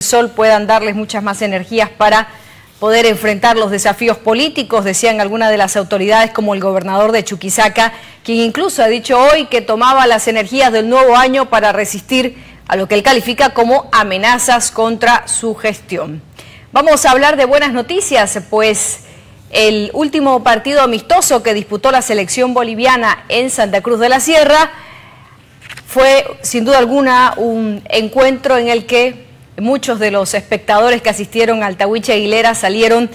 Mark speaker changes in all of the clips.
Speaker 1: el sol puedan darles muchas más energías para poder enfrentar los desafíos políticos, decían algunas de las autoridades como el gobernador de Chuquisaca, quien incluso ha dicho hoy que tomaba las energías del nuevo año para resistir a lo que él califica como amenazas contra su gestión. Vamos a hablar de buenas noticias, pues el último partido amistoso que disputó la selección boliviana en Santa Cruz de la Sierra fue sin duda alguna un encuentro en el que muchos de los espectadores que asistieron al Tahuiche Aguilera salieron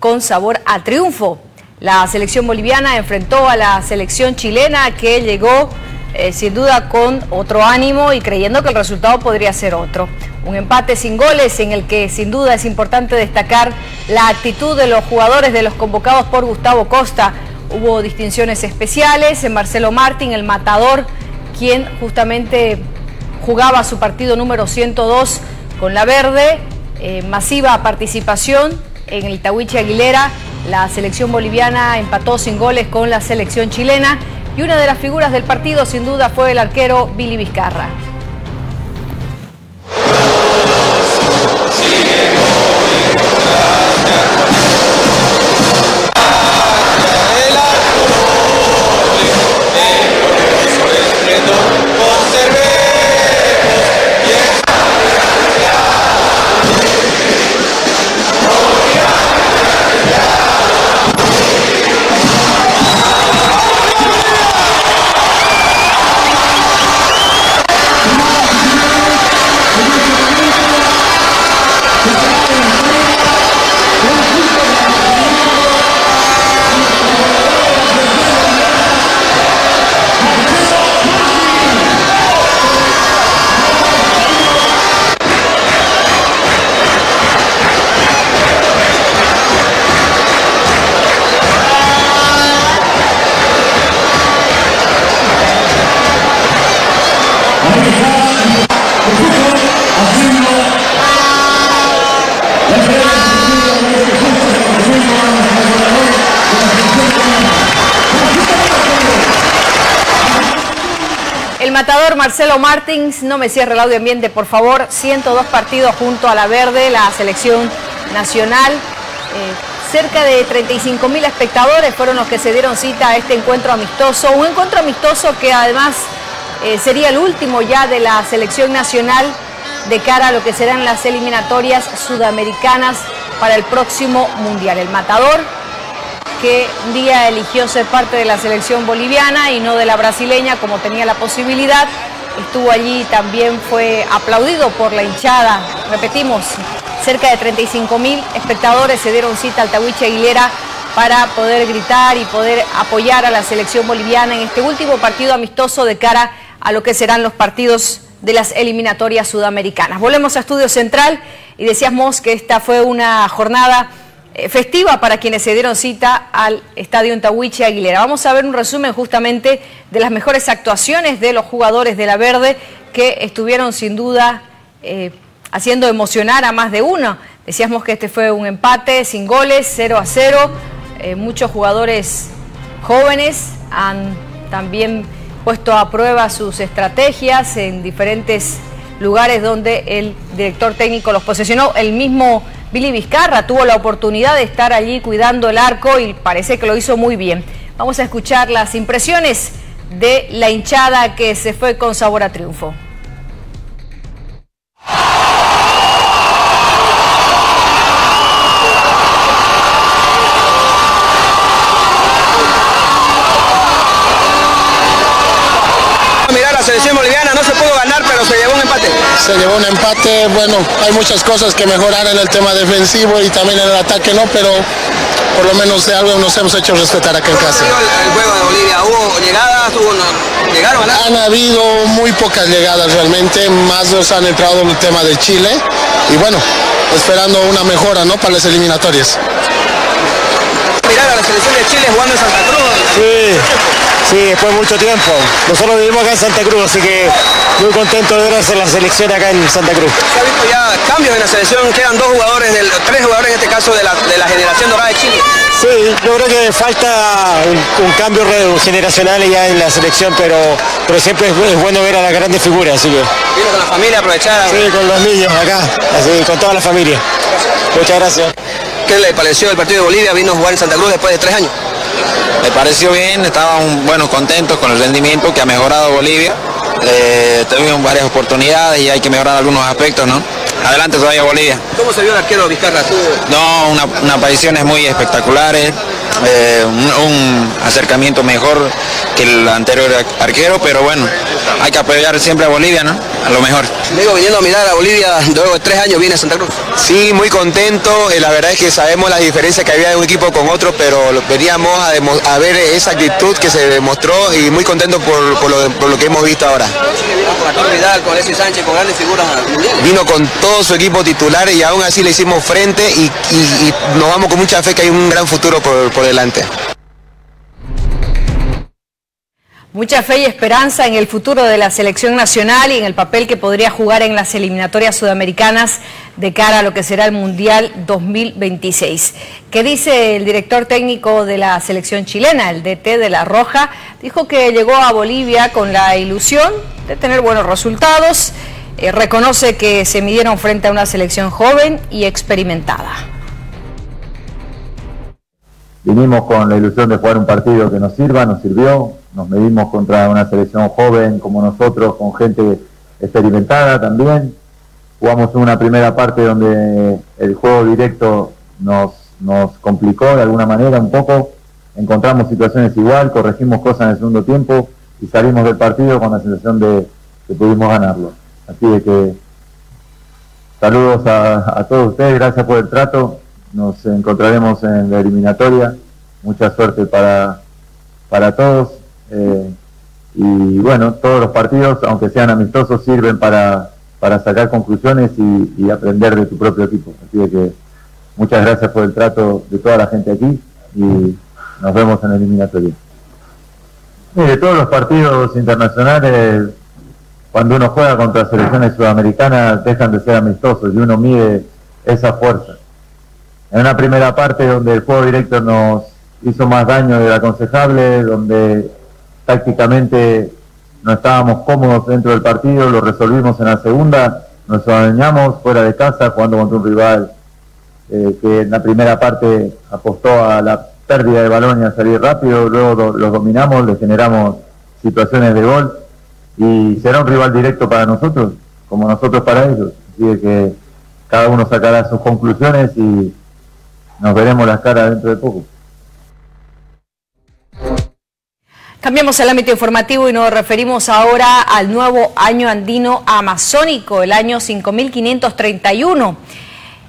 Speaker 1: con sabor a triunfo. La selección boliviana enfrentó a la selección chilena que llegó eh, sin duda con otro ánimo y creyendo que el resultado podría ser otro. Un empate sin goles en el que sin duda es importante destacar la actitud de los jugadores de los convocados por Gustavo Costa. Hubo distinciones especiales, Marcelo Martín, el matador, quien justamente jugaba su partido número 102 con la verde, eh, masiva participación en el Tahuiche Aguilera, la selección boliviana empató sin goles con la selección chilena y una de las figuras del partido sin duda fue el arquero Billy Vizcarra. Marcelo Martins, no me cierre el audio ambiente, por favor. 102 partidos junto a la Verde, la selección nacional. Eh, cerca de 35 mil espectadores fueron los que se dieron cita a este encuentro amistoso. Un encuentro amistoso que además eh, sería el último ya de la selección nacional de cara a lo que serán las eliminatorias sudamericanas para el próximo Mundial. El matador que un día eligió ser parte de la selección boliviana y no de la brasileña como tenía la posibilidad. Estuvo allí, también fue aplaudido por la hinchada. Repetimos, cerca de 35 mil espectadores se dieron cita al Tahuiche Aguilera para poder gritar y poder apoyar a la selección boliviana en este último partido amistoso de cara a lo que serán los partidos de las eliminatorias sudamericanas. Volvemos a Estudio Central y decíamos que esta fue una jornada festiva para quienes se dieron cita al Estadio Tahuiche Aguilera. Vamos a ver un resumen justamente de las mejores actuaciones de los jugadores de la Verde que estuvieron sin duda eh, haciendo emocionar a más de uno. Decíamos que este fue un empate sin goles, 0 a 0. Eh, muchos jugadores jóvenes han también puesto a prueba sus estrategias en diferentes lugares donde el director técnico los posesionó. El mismo Billy Vizcarra tuvo la oportunidad de estar allí cuidando el arco y parece que lo hizo muy bien. Vamos a escuchar las impresiones de la hinchada que se fue con sabor a triunfo.
Speaker 2: Se llevó un empate,
Speaker 3: bueno, hay muchas cosas que mejorar en el tema defensivo y también en el ataque, ¿no? Pero por lo menos de algo nos hemos hecho respetar acá en casa.
Speaker 2: El juego de Bolivia, ¿hubo llegadas? ¿Hubo no? ¿Llegaron
Speaker 3: Han habido muy pocas llegadas realmente, más nos han entrado en el tema de Chile y bueno, esperando una mejora, ¿no? Para las eliminatorias.
Speaker 2: La selección de Chile jugando en Santa Cruz.
Speaker 4: Sí, sí, después de mucho tiempo. Nosotros vivimos acá en Santa Cruz, así que muy contento de ver a la selección acá en Santa Cruz.
Speaker 2: Se ha visto ya cambios en la selección, quedan dos jugadores, del, tres jugadores en este caso de la, de la generación dorada de Chile.
Speaker 4: Sí, yo creo que falta un, cambio generacional ya en la selección, pero, pero siempre es, bueno ver a las grandes figuras. Así que...
Speaker 2: ¿Vino con la familia aprovechar?
Speaker 4: Sí, con los niños acá, así, con toda la familia. Muchas gracias.
Speaker 2: ¿Qué le pareció el partido de Bolivia? Vino a jugar en Santa Cruz después de tres años.
Speaker 5: Me pareció bien, estaban bueno, contentos con el rendimiento que ha mejorado Bolivia. Eh, tuvimos varias oportunidades y hay que mejorar algunos aspectos, ¿no? Adelante todavía Bolivia.
Speaker 2: ¿Cómo se vio el arquero Vizcarra?
Speaker 5: No, una, una apariciones muy espectaculares, eh, un, acercamiento mejor que el anterior arquero, pero bueno, hay que apoyar siempre a Bolivia, ¿no? A lo mejor.
Speaker 2: Digo, viniendo a mirar a Bolivia, luego de tres años viene a Santa Cruz.
Speaker 5: Sí, muy contento, eh, la verdad es que sabemos las diferencias que había de un equipo con otro, pero veníamos a, ver esa actitud que se demostró y muy contento por, lo, que hemos visto ahora.
Speaker 2: con Sánchez, con grandes figuras
Speaker 5: Vino con todo su equipo titular y aún así le hicimos frente y, nos vamos con mucha fe que hay un gran futuro por delante.
Speaker 1: Mucha fe y esperanza en el futuro de la selección nacional y en el papel que podría jugar en las eliminatorias sudamericanas de cara a lo que será el Mundial 2026. ¿Qué dice el director técnico de la selección chilena, el DT de La Roja? Dijo que llegó a Bolivia con la ilusión de tener buenos resultados. Eh, reconoce que se midieron frente a una selección joven y experimentada.
Speaker 6: Vinimos con la ilusión de jugar un partido que nos sirva, nos sirvió, nos medimos contra una selección joven como nosotros, con gente experimentada también. Jugamos una primera parte donde el juego directo nos, nos complicó de alguna manera un poco. Encontramos situaciones igual, corregimos cosas en el segundo tiempo y salimos del partido con la sensación de que pudimos ganarlo. Así de que saludos a, a todos ustedes, gracias por el trato. Nos encontraremos en la eliminatoria. Mucha suerte para, para todos eh, y bueno, todos los partidos, aunque sean amistosos, sirven para, para sacar conclusiones y, aprender de tu propio equipo. Así que muchas gracias por el trato de toda la gente aquí y nos vemos en el eliminatorio. de todos los partidos internacionales, cuando uno juega contra selecciones sudamericanas, dejan de ser amistosos y uno mide esa fuerza. En una primera parte donde el juego directo nos hizo más daño del aconsejable, donde tácticamente no estábamos cómodos dentro del partido, lo resolvimos en la segunda, nos dañamos fuera de casa jugando contra un rival eh, que en la primera parte apostó a la pérdida de balón y a salir rápido, luego los dominamos, le generamos situaciones de gol y será un rival directo para nosotros, como nosotros para ellos. Así que cada uno sacará sus conclusiones y nos veremos las caras dentro de poco.
Speaker 1: Cambiamos el ámbito informativo y nos referimos ahora al nuevo año andino amazónico, el año 5531.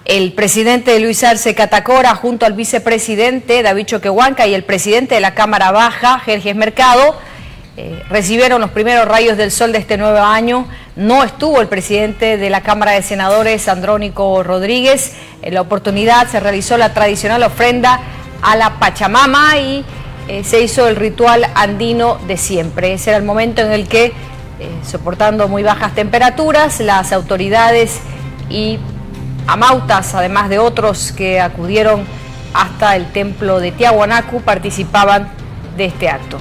Speaker 1: El presidente Luis Arce Catacora junto al vicepresidente David Choquehuanca y el presidente de la Cámara Baja, Jerjes Mercado, eh, recibieron los primeros rayos del sol de este nuevo año. No estuvo el presidente de la Cámara de Senadores, Andrónico Rodríguez. En la oportunidad se realizó la tradicional ofrenda a la Pachamama y eh, se hizo el ritual andino de siempre. Ese era el momento en el que, eh, soportando muy bajas temperaturas, las autoridades y amautas, además de otros que acudieron hasta el templo de Tiahuanacu, participaban de este acto.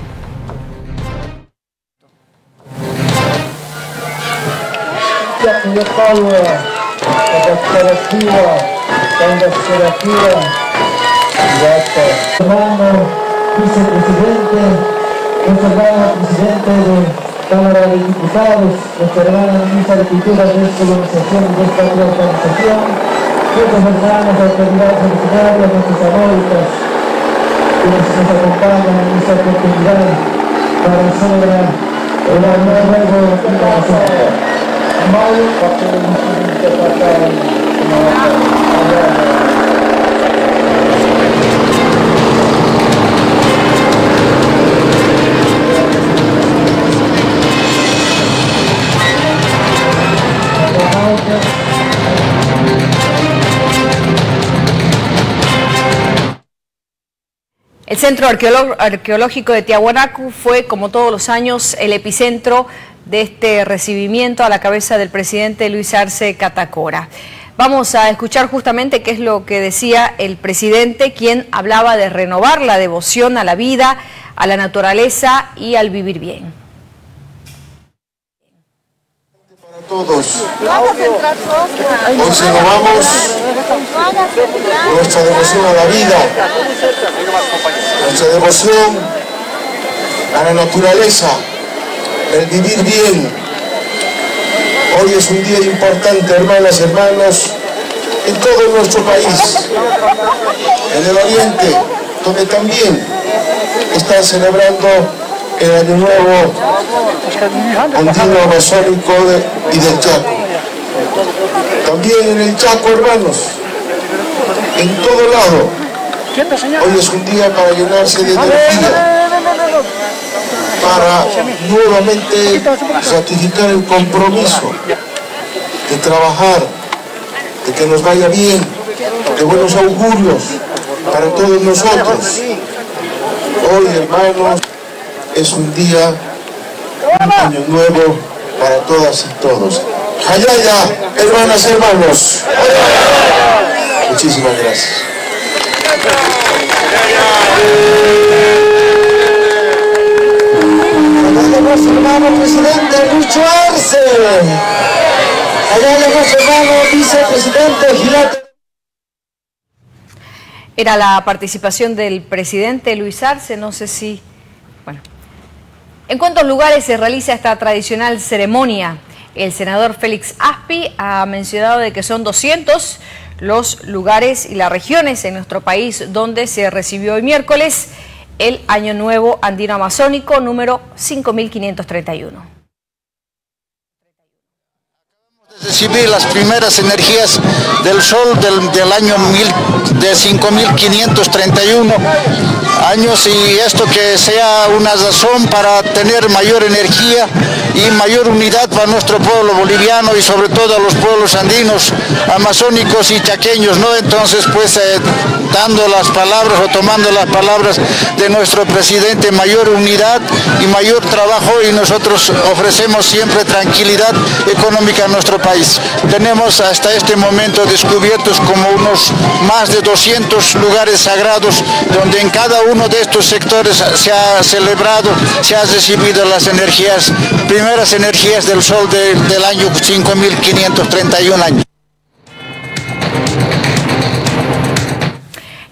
Speaker 7: Vicepresidente, nuestro hermano presidente de Cámara de Diputados, nuestra hermana ministra de Cultura de esta organización, de esta organización, nuestros hermanos, autoridades originarias, nuestros abuelos, quienes nos acompañan en esta oportunidad para celebrar el nuevo Amado,
Speaker 1: El Centro Arqueológico de Tiahuanacu fue, como todos los años, el epicentro de este recibimiento a la cabeza del presidente Luis Arce Catacora. Vamos a escuchar justamente qué es lo que decía el presidente, quien hablaba de renovar la devoción a la vida, a la naturaleza y al vivir bien.
Speaker 8: Para todos, hoy renovamos nuestra devoción a la vida, nuestra devoción a la naturaleza, el vivir bien, Hoy es un día importante, hermanas y hermanos, en todo nuestro país, en el Oriente, donde también están celebrando el Nuevo andino amazónico y del Chaco. También en el Chaco, hermanos, en todo lado. Hoy es un día para llenarse de energía, para nuevamente ratificar el compromiso de trabajar, de que nos vaya bien, de buenos augurios para todos nosotros. Hoy, hermanos, es un día, un año nuevo para todas y todos. Hayaya, hermanas hermanos. Muchísimas gracias.
Speaker 7: nuestro hermano presidente Lucho Arce. Allá nuestro hermano vicepresidente Gilato.
Speaker 1: Era la participación del presidente Luis Arce, no sé si... ¿En cuántos lugares se realiza esta tradicional ceremonia? El senador Félix Aspi ha mencionado de que son 200 los lugares y las regiones en nuestro país donde se recibió hoy miércoles el Año Nuevo Andino Amazónico número 5531
Speaker 9: recibir las primeras energías del sol del, del año mil, de 5531 años y esto que sea una razón para tener mayor energía y mayor unidad para nuestro pueblo boliviano y sobre todo a los pueblos andinos, amazónicos y chaqueños, ¿no? Entonces, pues, eh, dando las palabras o tomando las palabras de nuestro presidente, mayor unidad y mayor trabajo y nosotros ofrecemos siempre tranquilidad económica a nuestro país. Tenemos hasta este momento descubiertos como unos más de 200 lugares sagrados donde en cada uno de estos sectores se ha celebrado, se ha recibido las energías, primeras energías del sol de, del año 5531 años.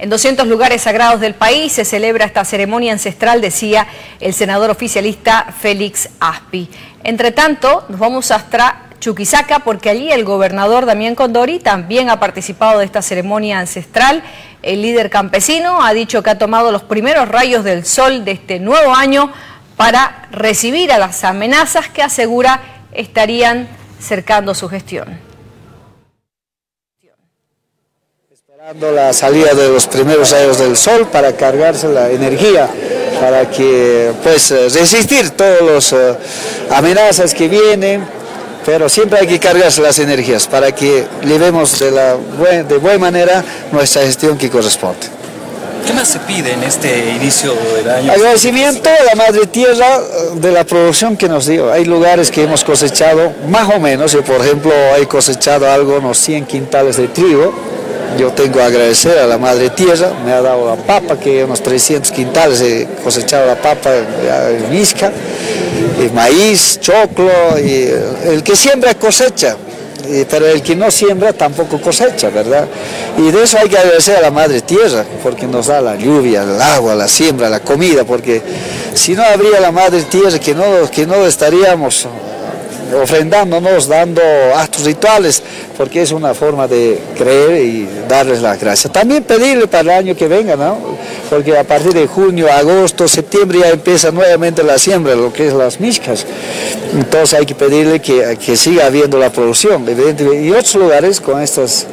Speaker 1: En 200 lugares sagrados del país se celebra esta ceremonia ancestral, decía el senador oficialista Félix Aspi. Entre tanto, nos vamos hasta Chuquisaca porque allí el gobernador Damián Condori también ha participado de esta ceremonia ancestral. El líder campesino ha dicho que ha tomado los primeros rayos del sol de este nuevo año para recibir a las amenazas que asegura estarían cercando su gestión.
Speaker 10: Esperando la salida de los primeros rayos del sol para cargarse la energía, para que pues resistir todas las amenazas que vienen, pero siempre hay que cargarse las energías para que llevemos de, la, de buena manera nuestra gestión que corresponde.
Speaker 11: ¿Qué más se pide en este inicio del año?
Speaker 10: Agradecimiento a la Madre Tierra de la producción que nos dio. Hay lugares que hemos cosechado más o menos, yo por ejemplo he cosechado algo, unos 100 quintales de trigo, yo tengo que agradecer a la Madre Tierra, me ha dado la papa, que unos 300 quintales he cosechado la papa en maíz, choclo, el que siembra cosecha, pero el que no siembra tampoco cosecha, ¿verdad? Y de eso hay que agradecer a la Madre Tierra, porque nos da la lluvia, el agua, la siembra, la comida, porque si no habría la Madre Tierra, que no, que no estaríamos ofrendándonos, dando actos rituales, porque es una forma de creer y darles las gracias. También pedirle para el año que venga, ¿no? porque a partir de junio, agosto, septiembre ya empieza nuevamente la siembra, lo que es las miscas. Entonces hay que pedirle que, que siga habiendo la producción, evidentemente. Y otros lugares con estos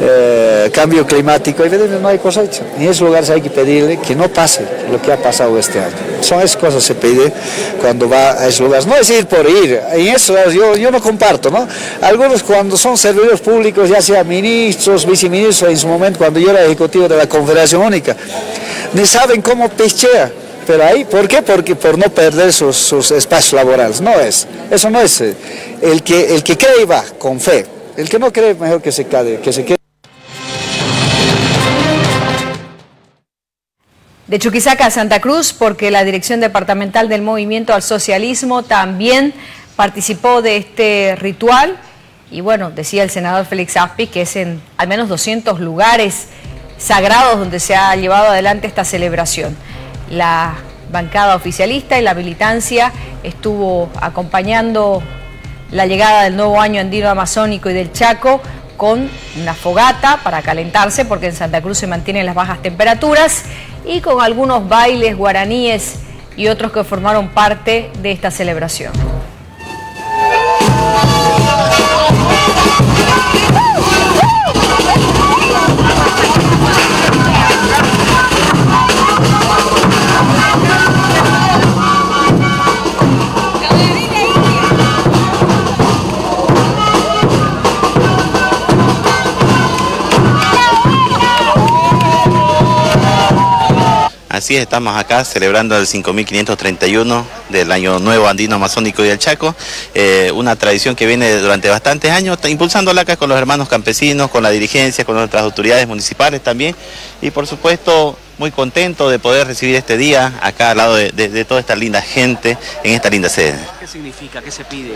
Speaker 10: eh, cambio climático, evidentemente no hay cosecha. En esos lugares hay que pedirle que no pase lo que ha pasado este año. Son esas cosas que se pide cuando va a esos lugares. No es ir por ir, en eso yo, yo no comparto, ¿no? Algunos cuando son servidores públicos, ya sea ministros, viceministros, en su momento cuando yo era ejecutivo de la Confederación Única, ni saben cómo pichea. Pero ahí, ¿por qué? Porque por no perder sus, sus espacios laborales. No es, eso no es. El que, el que cree va con fe, El que no cree, mejor que se quede, que se quede.
Speaker 1: De Chuquisaca a Santa Cruz, porque la Dirección Departamental del Movimiento al Socialismo también participó de este ritual. Y bueno, decía el senador Félix Aspi que es en al menos 200 lugares sagrados donde se ha llevado adelante esta celebración. La bancada oficialista y la militancia estuvo acompañando la llegada del nuevo año andino amazónico y del Chaco con una fogata para calentarse porque en Santa Cruz se mantienen las bajas temperaturas y con algunos bailes guaraníes y otros que formaron parte de esta celebración.
Speaker 12: Estamos acá celebrando el 5531 del Año Nuevo Andino Amazónico y el Chaco, eh, una tradición que viene durante bastantes años, impulsándola acá con los hermanos campesinos, con la dirigencia, con nuestras autoridades municipales también, y por supuesto muy contento de poder recibir este día acá al lado de, toda esta linda gente en esta linda sede.
Speaker 11: ¿Qué significa? ¿Qué se pide?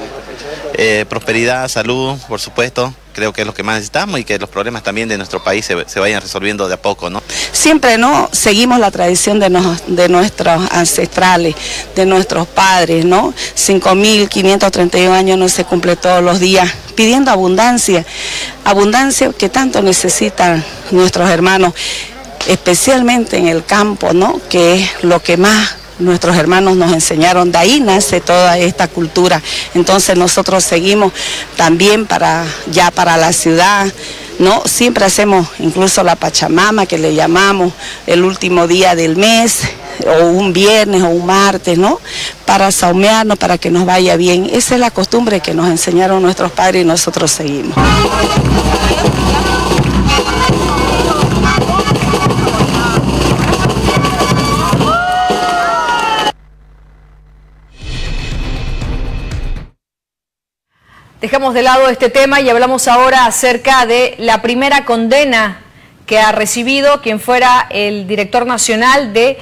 Speaker 12: Eh, prosperidad, salud, por supuesto, creo que es lo que más necesitamos y que los problemas también de nuestro país se, vayan resolviendo de a poco, ¿no?
Speaker 13: Siempre, ¿no? Seguimos la tradición de, de nuestros ancestrales, de nuestros padres, ¿no? 5.531 años no se cumple todos los días, pidiendo abundancia, abundancia que tanto necesitan nuestros hermanos especialmente en el campo, ¿no? que es lo que más nuestros hermanos nos enseñaron, de ahí nace toda esta cultura. Entonces nosotros seguimos también para ya para la ciudad, ¿no? Siempre hacemos incluso la Pachamama que le llamamos el último día del mes, o un viernes o un martes, ¿no? Para saumearnos, para que nos vaya bien. Esa es la costumbre que nos enseñaron nuestros padres y nosotros seguimos.
Speaker 1: Dejamos de lado este tema y hablamos ahora acerca de la primera condena que ha recibido quien fuera el director nacional de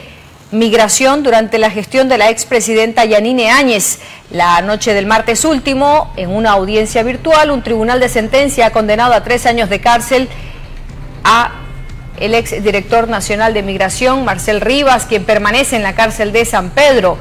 Speaker 1: migración durante la gestión de la expresidenta Yanine Áñez. La noche del martes último, en una audiencia virtual, un tribunal de sentencia ha condenado a tres años de cárcel a el exdirector nacional de migración, Marcel Rivas, quien permanece en la cárcel de San Pedro.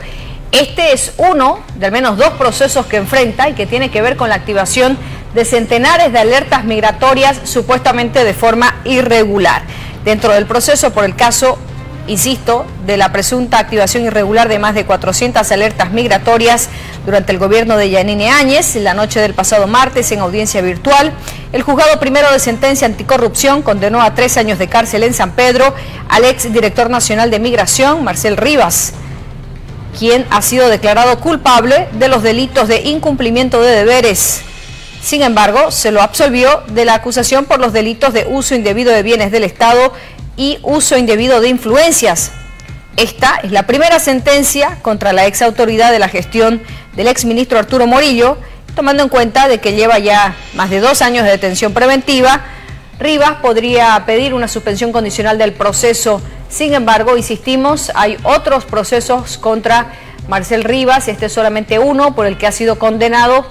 Speaker 1: Este es uno de al menos dos procesos que enfrenta y que tiene que ver con la activación de centenares de alertas migratorias supuestamente de forma irregular. Dentro del proceso por el caso, insisto, de la presunta activación irregular de más de 400 alertas migratorias durante el gobierno de Yanine Áñez, la noche del pasado martes en audiencia virtual, el juzgado primero de sentencia anticorrupción condenó a tres años de cárcel en San Pedro al ex director nacional de migración, Marcel Rivas quien ha sido declarado culpable de los delitos de incumplimiento de deberes. Sin embargo, se lo absolvió de la acusación por los delitos de uso indebido de bienes del Estado y uso indebido de influencias. Esta es la primera sentencia contra la ex autoridad de la gestión del ex ministro Arturo Morillo, tomando en cuenta de que lleva ya más de dos años de detención preventiva. Rivas podría pedir una suspensión condicional del proceso sin embargo, insistimos, hay otros procesos contra Marcel Rivas, este es solamente uno por el que ha sido condenado.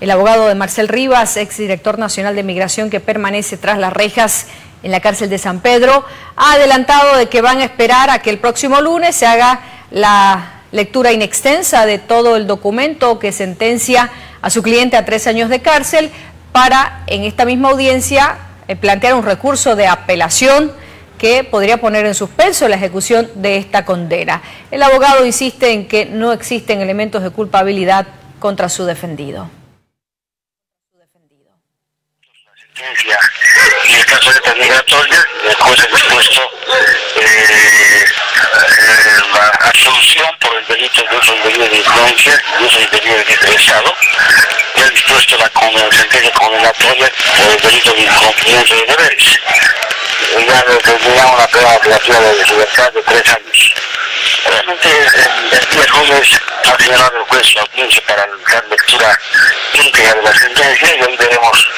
Speaker 1: El abogado de Marcel Rivas, exdirector nacional de migración que permanece tras las rejas en la cárcel de San Pedro, ha adelantado de que van a esperar a que el próximo lunes se haga la lectura inextensa de todo el documento que sentencia a su cliente a tres años de cárcel para en esta misma audiencia eh, plantear un recurso de apelación que podría poner en suspenso la ejecución de esta condena. El abogado insiste en que no existen elementos de culpabilidad contra su defendido.
Speaker 14: caso de esta migratoria, el juez ha dispuesto eh, eh, la absolución por el delito de uso indebido de influencia y uso indebido de interesado, y ha dispuesto la sentencia condenatoria por el delito de incumplimiento de deberes. Ya determinado una pena relativa de libertad de tres años. Realmente el, el día jueves ha señalado el juez la audiencia para dar lectura íntegra de la sentencia y hoy veremos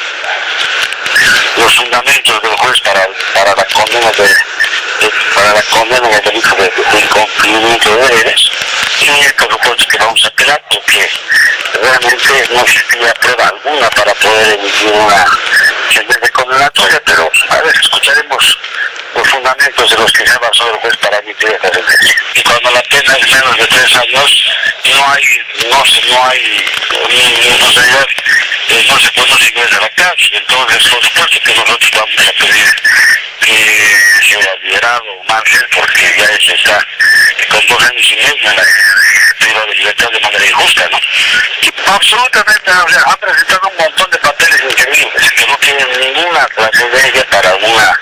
Speaker 14: los fundamentos del juez para, para la condena de, para la condena del delito de, de, incumplimiento de deberes. Y por supuesto que vamos a apelar porque realmente no existía prueba alguna para poder emitir una sentencia condenatoria pero a ver escucharemos los fundamentos de los que se basado el juez para emitir esta sentencia. Y cuando la pena es menos de tres años, no hay, no, no hay, no, se, eh, no se puede ingresa a la cárcel. Entonces, por supuesto que nosotros vamos a pedir que sea liberado Marcel porque ya se está con dos años y medio en la privada de libertad de manera injusta, ¿no? Y absolutamente, o sea, ha presentado un montón de papeles increíbles que no tienen ninguna trascendencia para una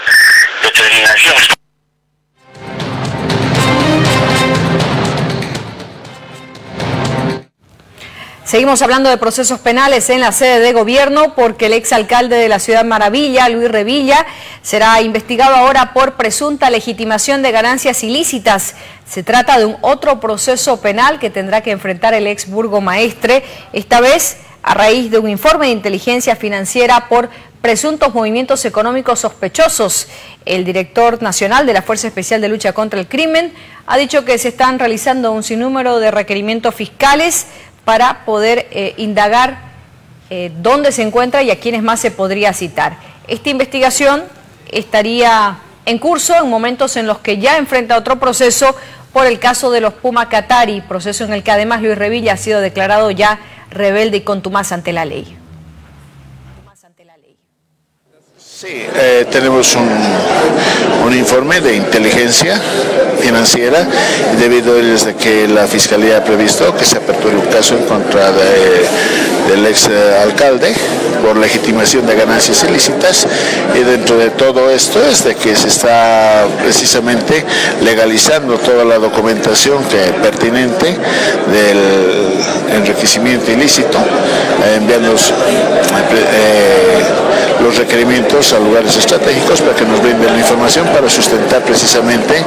Speaker 1: Seguimos hablando de procesos penales en la sede de gobierno porque el exalcalde de la ciudad Maravilla, Luis Revilla, será investigado ahora por presunta legitimación de ganancias ilícitas. Se trata de un otro proceso penal que tendrá que enfrentar el ex burgomaestre, esta vez a raíz de un informe de inteligencia financiera por presuntos movimientos económicos sospechosos. El director nacional de la Fuerza Especial de Lucha contra el Crimen ha dicho que se están realizando un sinnúmero de requerimientos fiscales para poder eh, indagar eh, dónde se encuentra y a quiénes más se podría citar. Esta investigación estaría en curso en momentos en los que ya enfrenta otro proceso por el caso de los Puma Qatari, proceso en el que además Luis Revilla ha sido declarado ya rebelde y contumaz ante la ley.
Speaker 15: Sí, eh, tenemos un, un, informe de inteligencia financiera debido a ello que la Fiscalía ha previsto que se aperture un caso en contra de, del ex alcalde por legitimación de ganancias ilícitas. Y dentro de todo esto es de que se está precisamente legalizando toda la documentación que pertinente del enriquecimiento ilícito, eh, enviando eh, los requerimientos a lugares estratégicos para que nos brinden la información para sustentar precisamente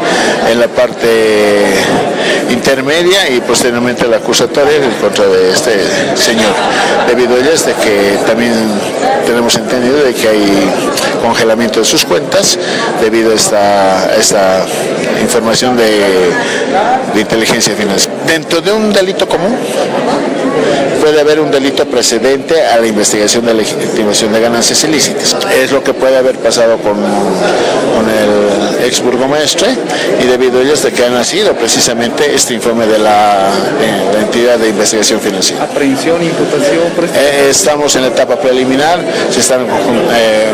Speaker 15: en la parte intermedia y posteriormente la acusatoria en contra de este señor. Debido a ello es de que también tenemos entendido de que hay congelamiento de sus cuentas debido a esta, esta información de, de inteligencia financiera. Dentro de un delito común puede haber un delito precedente a la investigación de legitimación de ganancias ilícitas. Es lo que puede haber pasado con, con el ex burgomaestre y debido a ello es de que ha nacido precisamente este informe de la, de la entidad de investigación financiera.
Speaker 11: ¿Aprehensión, imputación?
Speaker 15: Eh, estamos en la etapa preliminar, se están eh,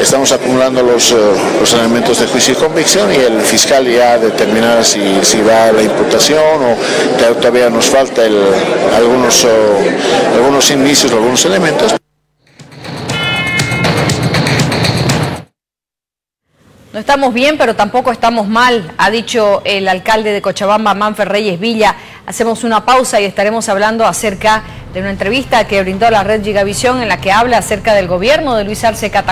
Speaker 15: estamos acumulando los, los, elementos de juicio y convicción y el fiscal ya determinará si, si va a la imputación o todavía nos falta algunos, algunos indicios, algunos elementos.
Speaker 1: No estamos bien, pero tampoco estamos mal, ha dicho el alcalde de Cochabamba, Manfer Reyes Villa. Hacemos una pausa y estaremos hablando acerca de una entrevista que brindó la red Gigavisión en la que habla acerca del gobierno de Luis Arce Cata